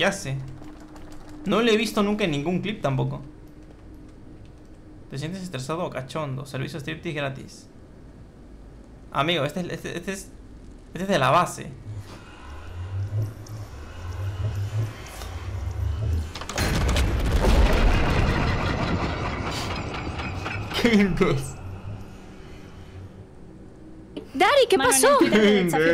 ¿Qué hace? No lo he visto nunca en ningún clip tampoco. ¿Te sientes estresado o cachondo? Servicio striptease gratis. Amigo, este, es- este, este es. Este es de la base. ¿Qué es? Pues. Dari, ¿qué pasó?